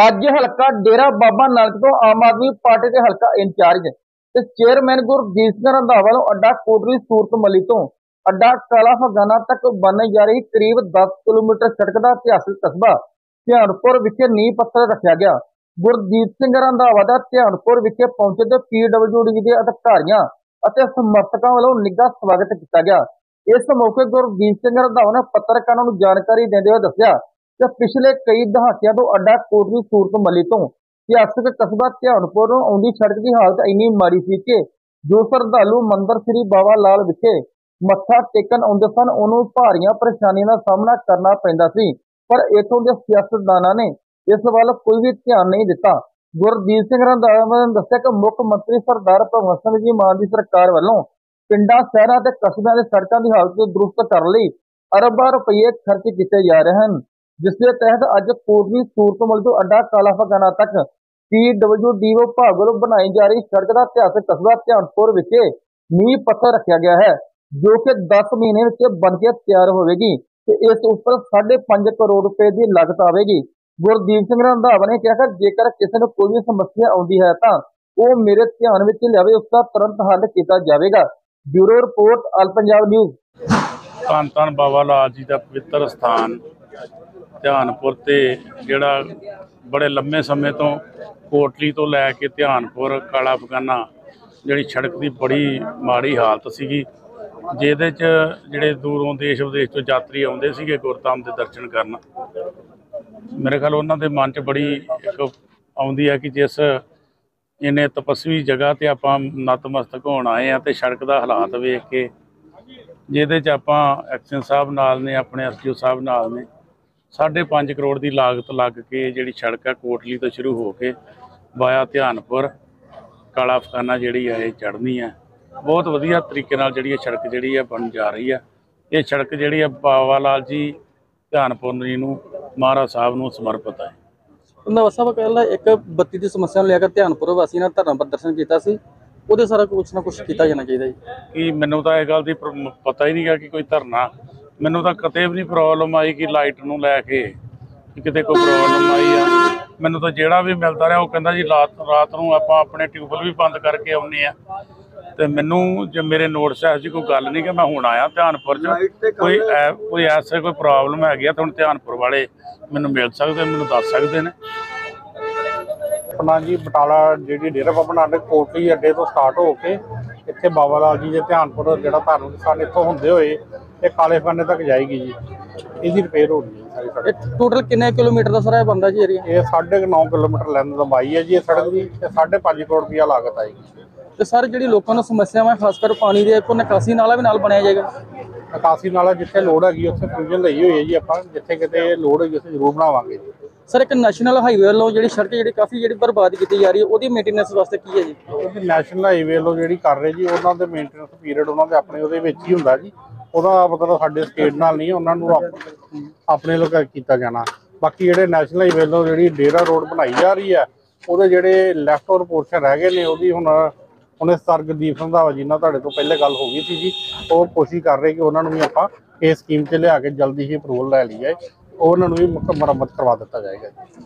ਅੱਜ ਹਲਕਾ ਡੇਰਾ ਬਾਬਾ ਨਾਨਕ ਤੋਂ ਆਮ ਆਦਮੀ ਪਾਰਟੀ ਦੇ ਹਲਕਾ ਇੰਚਾਰਜ ਤੇ ਚੇਅਰਮੈਨ ਗੁਰਜੀਤ ਸਿੰਘ ਰੰਧਾਵਾ ਵੱਲੋਂ ਅੱਡਾ ਕੋਟਲੀ ਸੂਰਤ ਮੱਲੀ ਤੋਂ ਅੱਡਾ ਕਾਲਾ ਫਗਾਨਾ ਤੱਕ ਬਣਨ ਜਾ ਰਹੀ ਕਰੀਬ 10 ਕਿਲੋਮੀਟਰ ਸੜਕ ਦਾ ਇਤਿਹਾਸਕ ਕਸਬਾ ਧਿਆਨਪੁਰ ਵਿਖੇ ਨੀਂਹ ਪੱਥਰ ਰੱਖਿਆ ਗਿਆ। ਗੁਰਜੀਤ ਸਿੰਘ ਰੰਧਾਵਾ ਦਾ ਧਿਆਨਪੁਰ ਵਿਖੇ ਪਹੁੰਚੇ ਤੇ ਪੀਡਬਲਯੂਡੀ ਦੇ ਅਧਿਕਾਰੀਆਂ ਅਤੇ ਸਮਰਥਕਾਂ ਵੱਲੋਂ ਨਿੱਘਾ ਸਵਾਗਤ ਕੀਤਾ ਗਿਆ। ਇਸ ਮੌਕੇ ਗੁਰਦੀਪ ਸਿੰਘ ਰੰਧਾਵਾ ਨੇ ਪੱਤਰਕਾਰਾਂ ਨੂੰ ਜਾਣਕਾਰੀ ਦਿੰਦੇ ਹੋਏ ਦੱਸਿਆ ਕਿ ਪਿਛਲੇ ਕਈ ਦਹਾਕਿਆਂ ਤੋਂ ਅੱਡਾ ਕੋਟਲੀ ਸੂਰਤ ਮੱਲੀ ਤੋਂ ਸਿਆਸਤ ਕਸਬਾ ਧਿਆਨਪੁਰ ਨੂੰ ਆਉਂਦੀ ਸੜਕ ਦੀ ਹਾਲਤ ਇੰਨੀ ਮਾੜੀ ਸੀ ਕਿ ਜੋ ਸ਼ਰਧਾਲੂ ਮੰਦਰ ਸ੍ਰੀ ਬਾਬਾ ਲਾਲ ਵਿਖੇ ਮੱਥਾ ਟੇਕਣ ਆਉਂਦੇ ਸਨ, ਉਹਨੂੰ ਭਾਰੀਆਂ ਪਰੇਸ਼ਾਨੀਆਂ ਦਾ ਸਾਹਮਣਾ ਕਰਨਾ ਪੈਂਦਾ ਸੀ। ਪਰ ਇਥੋਂ ਦੇ ਸਿਆਸਤਦਾਨਾਂ ਨੇ ਇਸ ਵੱਲ ਕੋਈ ਵੀ ਧਿਆਨ ਨਹੀਂ ਦਿੱਤਾ। ਗੁਰਦੀਪ ਸਿੰਘ ਰੰਧਾਵਾ ਨੇ ਦੱਸਿਆ ਕਿ ਮੁੱਖ ਮੰਤਰੀ ਸਰਦਾਰ ਭਗਵੰਤ ਸਿੰਘ ਜੀ ਮਾਨ ਦੀ ਸਰਕਾਰ ਵੱਲੋਂ ਪਿੰਡਾਂ, ਸ਼ਹਿਰਾਂ ਤੇ ਕਸਬਿਆਂ ਦੇ ਸੜਕਾਂ ਦੀ ਹਾਲਤ ਨੂੰ ਦਰੁਸਤ ਕਰਨ ਲਈ ਅਰਬਾਂ ਰੁਪਏ ਖਰਚ ਕੀਤੇ ਜਾ ਰਹੇ ਹਨ, ਜਿਸ ਦੇ ਤਹਿਤ ਅੱਜ ਕੋਟਲੀ ਸੂਰਤਮਲ ਤੋਂ ਅੱਡਾ ਕਾਲਾ ਫਗਾਨਾ ਤੱਕ ਪੀਡਬਲਯੂਡੀ ਵਿਭਾਗ ਵੱਲੋਂ ਬਣਾਈ ਜਾ ਰਹੀ ਸੜਕ ਦਾ ਇਤਿਹਾਸਕ ਕਸਬਾ ਧਿਆਨਪੁਰ ਵਿਖੇ ਨੀਂਹ ਪੱਥਰ ਰੱਖਿਆ ਗਿਆ ਹੈ, ਜੋ ਕਿ 10 ਮਹੀਨੇ ਵਿੱਚ ਬਣ ਕੇ ਤਿਆਰ ਹੋਵੇਗੀ ਤੇ ਇਸ ਉੱਪਰ 5.5 ਕਰੋੜ ਰੁਪਏ ਦੀ ਲਾਗਤ ਆਵੇਗੀ। ਗੁਰਦੀਪ ਸਿੰਘ ਰੰਧਾਵਾ ਨੇ ਕਿਹਾ ਕਿ ਜੇਕਰ ਕਿਸੇ ਨੂੰ ਕੋਈ ਵੀ ਸਮੱਸਿਆ ਆਉਂਦੀ ਹੈ ਤਾਂ ਉਹ ਮੇਰੇ ਧਿਆਨ ਵਿੱਚ ਲਿਆਵੇ, ਉਸ ਦਾ ਤੁਰੰਤ ਹੱਲ ਕੀਤਾ ਜਾਵੇਗਾ। Bureau report all Punjab news. ਧੰਨ ਧੰਨ ਬਾਬਾ ਲਾਲ ਜੀ ਦਾ ਪਵਿੱਤਰ ਸਥਾਨ, ਧਿਆਨਪੁਰ ਤੇ ਜਿਹੜਾ ਬੜੇ ਲੰਮੇ ਸਮੇਂ ਤੋਂ ਕੋਟਲੀ ਤੋਂ ਲੈ ਕੇ ਧਿਆਨਪੁਰ, ਕਾਲਾ ਫਗਾਨਾ ਜਿਹੜੀ ਸੜਕ ਦੀ ਬੜੀ ਮਾੜੀ ਹਾਲਤ ਸੀਗੀ, ਜਿਹਦੇ ਚ ਜਿਹੜੇ ਦੂਰੋਂ ਦੇਸ਼ ਵਿਦੇਸ਼ ਤੋਂ ਯਾਤਰੀ ਆਉਂਦੇ ਸੀਗੇ ਗੁਰਧਾਮ ਦੇ ਦਰਸ਼ਨ ਕਰਨ ਮੇਰੇ ਖਿਆਲ ਉਹਨਾਂ ਦੇ ਮਨ 'ਚ ਬੜੀ ਇੱਕ ਆਉਂਦੀ ਹੈ ਕਿ ਜਿਸ ਇਹਨੇ ਤਪਸਵੀ ਜਗ੍ਹਾ ਤੇ ਆਪਾਂ ਨਤਮਸਤਕ ਹੋਣ ਆਏ ਆ ਤੇ ਸੜਕ ਦਾ ਹਾਲਾਤ ਵੇਖ ਕੇ, ਜਿਹਦੇ 'ਚ ਆਪਾਂ ਐਕਸ਼ਨ ਸਾਹਿਬ ਨਾਲ ਨੇ, ਆਪਣੇ ਐਸਡੀਓ ਸਾਹਿਬ ਨਾਲ ਨੇ 5.5 ਕਰੋੜ ਦੀ ਲਾਗਤ ਲੱਗ ਕੇ ਜਿਹੜੀ ਸੜਕ ਹੈ ਕੋਟਲੀ ਤੋਂ ਸ਼ੁਰੂ ਹੋ ਕੇ ਵਾਇਆ ਧਿਆਨਪੁਰ, ਕਾਲਾ ਫਕਾਨਾ ਜਿਹੜੀ ਹੈ ਇਹ ਚੜ੍ਹਨੀ ਹੈ। ਬਹੁਤ ਵਧੀਆ ਤਰੀਕੇ ਨਾਲ ਜਿਹੜੀ ਇਹ ਸੜਕ ਜਿਹੜੀ ਹੈ ਬਣ ਜਾ ਰਹੀ ਹੈ। ਇਹ ਸੜਕ ਜਿਹੜੀ ਹੈ ਬਾਬਾ ਲਾਲ ਜੀ ਧਿਆਨਪੁਰ ਜੀ ਨੂੰ ਮਹਾਰਾਜ ਸਾਹਿਬ ਨੂੰ ਸਮਰਪਿਤ ਹੈ। ਰੰਧਾਵਾ ਸਾਹਿਬ ਕੱਲ ਇੱਕ ਬੱਤੀ ਦੀ ਸਮੱਸਿਆ ਨੂੰ ਲੈ ਕੇ ਧਿਆਨਪੁਰ ਵਾਸੀ ਨੇ ਧਰਨਾ ਪ੍ਰਦਰਸ਼ਨ ਕੀਤਾ ਸੀ। ਉਹਦੇ ਸਾਰਾ ਕੁਝ ਨਾ ਕੁਝ ਕੀਤਾ ਜਾਣਾ ਚਾਹੀਦਾ ਜੀ। ਕਿ ਮੈਨੂੰ ਤਾਂ ਇਹ ਗੱਲ ਦੀ ਪ੍ਰ- ਪਤਾ ਹੀ ਨਹੀਂਗਾ ਕਿ ਕੋਈ ਧਰਨਾ। ਮੈਨੂੰ ਤਾਂ ਕਦੇ ਵੀ ਨਹੀਂ ਪ੍ਰੋਬਲਮ ਆਈ ਕਿ ਲਾਈਟ ਨੂੰ ਲੈ ਕੇ ਕਿ ਕਿਤੇ ਕੋਈ ਪ੍ਰੋਬਲਮ ਆਈ ਆ। ਮੈਨੂੰ ਤਾਂ ਜਿਹੜਾ ਵੀ ਮਿਲਦਾ ਰਿਹਾ ਉਹ ਕਹਿੰਦਾ ਜੀ ਰਾਤ ਰਾਤ ਨੂੰ ਆਪਾਂ ਆਪਣੇ ਟਿਊਬਲ ਵੀ ਬੰਦ ਕਰਕੇ ਆਉਨੇ ਆ ਤੇ ਮੈਨੂੰ ਜੇ ਮੇਰੇ ਨੋਟਿਸ ਐ ਜੀ ਕੋਈ ਗੱਲ ਨਹੀਂ ਕਿ ਮੈਂ ਹੁਣ ਆਇਆ ਧਿਆਨਪੁਰ ਚ ਕੋਈ ਐ- ਕੋਈ ਐਸੇ ਕੋਈ ਪ੍ਰੋਬਲਮ ਹੈਗੀ ਆ ਤਾਂ ਹੁਣ ਧਿਆਨਪੁਰ ਵਾਲੇ ਮੈਨੂੰ ਮਿਲ ਸਕਦੇ ਮੈਨੂੰ ਦੱਸ ਸਕਦੇ ਨੇ? ਆਪਣਾ ਜੀ ਬਟਾਲਾ ਜਿਹੜੀ ਡੇਰਾ ਬਾਬਾ ਨਾਨਕ ਕੋਟਲੀ ਅੱਡੇ ਤੋਂ ਸਟਾਰਟ ਹੋ ਕੇ ਇੱਥੇ ਬਾਬਾ ਲਾਲ ਜੀ ਦੇ ਧਿਆਨਪੁਰ ਜਿਹੜਾ ਧਾਰਮਿਕ ਸਥਾਨ ਇੱਥੋਂ ਹੁੰਦੇ ਹੋਏ ਇਹ ਕਾਲੇ ਖਾਨੇ ਤੱਕ ਜਾਏਗੀ ਜੀ। ਇਹਦੀ ਰਿਪੇਅਰ ਹੋ ਗਈ ਸਾਰੀ ਸੜਕ। ਇਹ ਟੋਟਲ ਕਿੰਨੇ ਕਿਲੋਮੀਟਰ ਦਾ ਸਾਰਾ ਇਹ ਬੰਦਾ ਜੀ ਏਰੀਆ ਇਹ 9.5 ਕਿਲੋਮੀਟਰ ਲੈਂਥ ਲੰਬਾਈ ਹੈ ਜੀ ਇਹ ਸੜਕ ਦੀ ਤੇ 5.5 ਕਰੋੜ ਰੁਪਇਆ ਲਾਗਤ ਆਏਗੀ। ਤੇ ਸਾਰੇ ਜਿਹੜੀ ਲੋਕਾਂ ਨੂੰ ਸਮੱਸਿਆਵਾਂ ਖਾਸ ਕਰ ਪਾਣੀ ਦੇ ਕੋ ਨਿਕਾਸੀ ਨਾਲਾ ਵੀ ਨਾਲ ਬਣਾਇਆ ਜਾਏਗਾ? ਨਿਕਾਸੀ ਨਾਲਾ ਜਿੱਥੇ ਲੋੜ ਹੈਗੀ ਉੱਥੇ ਫਿਊਜ਼ਨ ਲਈ ਹੋਈ ਹੈ ਜੀ ਆਪਾਂ ਜਿੱਥੇ ਕਿਤੇ ਲੋੜ ਹੋਈ ਉੱਥੇ ਜ਼ਰੂਰ ਬਣਾਵਾਂਗੇ ਜੀ। ਸਰ ਇੱਕ ਨੈਸ਼ਨਲ ਹਾਈਵੇ ਵੱਲੋਂ ਜਿਹੜੀ ਸੜਕ ਜਿਹੜੀ ਕਾਫੀ ਜਿਹੜੀ ਬਰਬਾਦ ਕੀਤੀ ਜਾ ਰਹੀ ਹੈ ਉਹਦੀ ਮੇਨਟੇਨੈਂਸ ਵਾਸਤੇ ਕੀ ਹੈ ਜੀ? ਕਿਉਂਕਿ ਨੈਸ਼ਨਲ ਹਾਈਵੇ ਵੱਲੋਂ ਜਿਹੜੀ ਕਰ ਰਹੇ ਜੀ ਉਹਨਾਂ ਦੇ ਮੇਨਟੇਨੈਂਸ ਪੀਰੀਅਡ ਉਹਨਾਂ ਦੇ ਆਪਣੇ ਉਹਦੇ ਵਿੱਚ ਹੀ ਹੁੰਦਾ ਜੀ। ਉਹਦਾ ਮਤਲਬ ਸਾਡੇ ਸਟੇਟ ਨਾਲ ਨਹੀਂ ਉਹਨਾਂ ਨੂੰ ਆਪ- ਆਪਣੇ ਲੋਕ ਕੀਤਾ ਜਾਣਾ। ਬਾਕੀ ਜਿਹੜੇ ਨੈਸ਼ਨਲ ਹਾਈਵੇ ਵੱਲੋਂ ਜਿਹੜੀ ਡੇਰਾ ਰੋਡ ਬਣਾਈ ਜਾ ਰਹੀ ਹੈ ਉਹਦੇ ਜਿਹੜੇ ਲੈਫਟ ਔਰ ਪੋਰਸ਼ਨ ਰਹਿ ਗਏ ਨੇ ਉਹਦੀ ਹੁਣ ਉਹਨੇ ਸਰ ਗੁਰਦੀਪ ਰੰਧਾਵਾ ਜੀ ਨਾਲ ਤੁਹਾਡੇ ਤੋਂ ਪਹਿਲੇ ਗੱਲ ਹੋ ਗਈ ਸੀ ਜੀ। ਉਹ ਕੋਸ਼ਿਸ਼ ਕਰ ਰਹੇ ਕਿ ਉਹਨਾਂ ਨੂੰ ਵੀ ਆਪਾਂ ਇਸ ਸਕੀਮ 'ਚ ਲਿਆ ਕੇ ਜਲਦੀ ਹੀ ਅਪਰੂਵਲ ਲੈ ਲਈ ਜਾਏ ਉਹਨਾਂ ਨੂੰ ਵੀ ਮੁਕ- ਮੁਰੰਮਤ ਕਰਵਾ ਦਿੱਤਾ ਜਾਏਗਾ ਜੀ।